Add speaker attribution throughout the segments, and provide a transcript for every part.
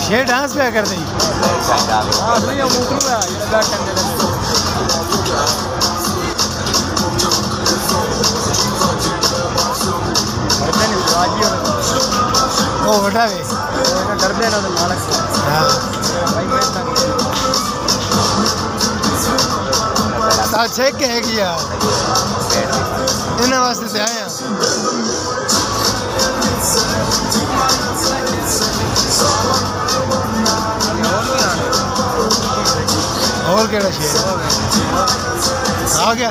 Speaker 1: شیر
Speaker 2: ڈانس پہ کر دیں وہ بٹا گئے ہاں۔ تا چھیک کے ہے کیا انہیں واسطے تے آیا اور کیڑا شیر۔ آ گیا۔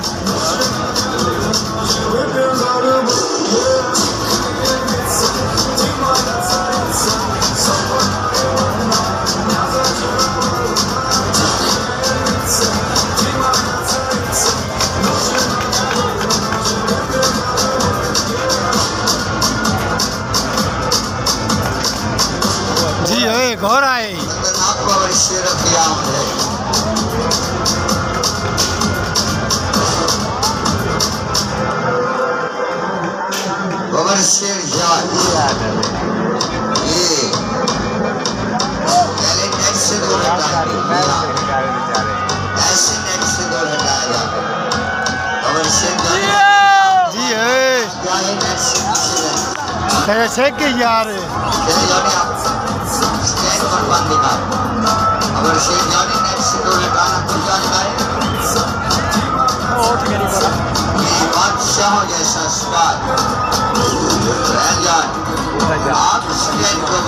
Speaker 2: جی ہوئے گھور آئے
Speaker 1: خطرناک قبر شیر قیامت ہے جانتا ہے یہ بادشاہ جیسا سوال آپ اسٹیش کر